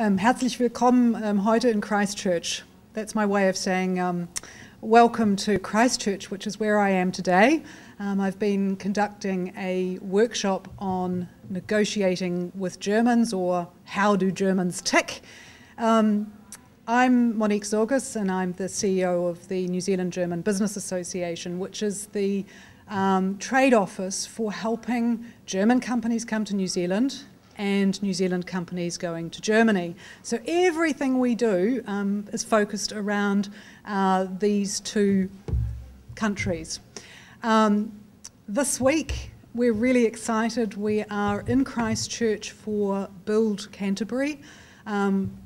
Um, herzlich willkommen um, heute in Christchurch. That's my way of saying um, welcome to Christchurch, which is where I am today. Um, I've been conducting a workshop on negotiating with Germans or how do Germans tick. Um, I'm Monique Surges and I'm the CEO of the New Zealand German Business Association, which is the um, trade office for helping German companies come to New Zealand and New Zealand companies going to Germany. So everything we do um, is focused around uh, these two countries. Um, this week, we're really excited. We are in Christchurch for Build Canterbury. Um,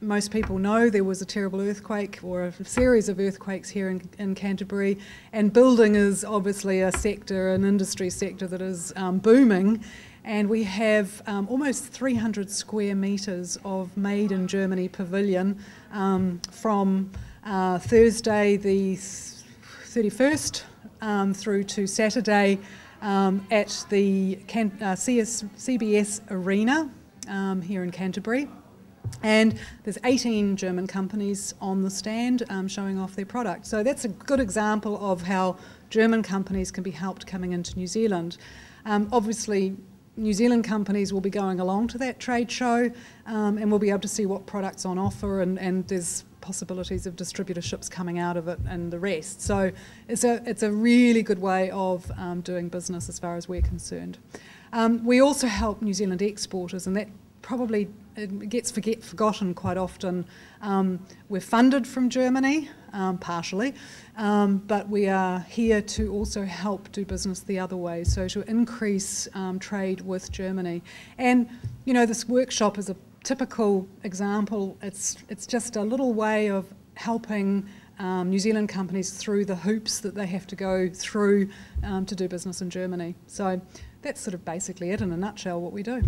most people know there was a terrible earthquake or a series of earthquakes here in, in Canterbury, and building is obviously a sector, an industry sector that is um, booming and we have um, almost 300 square metres of made in Germany pavilion um, from uh, Thursday the 31st um, through to Saturday um, at the Can uh, CS CBS Arena um, here in Canterbury. And there's 18 German companies on the stand um, showing off their product. So that's a good example of how German companies can be helped coming into New Zealand. Um, obviously, New Zealand companies will be going along to that trade show um, and we'll be able to see what products on offer and, and there's possibilities of distributorships coming out of it and the rest. So it's a, it's a really good way of um, doing business as far as we're concerned. Um, we also help New Zealand exporters and that probably it gets forget, forgotten quite often. Um, we're funded from Germany, um, partially, um, but we are here to also help do business the other way, so to increase um, trade with Germany. And, you know, this workshop is a typical example. It's, it's just a little way of helping um, New Zealand companies through the hoops that they have to go through um, to do business in Germany. So that's sort of basically it in a nutshell what we do.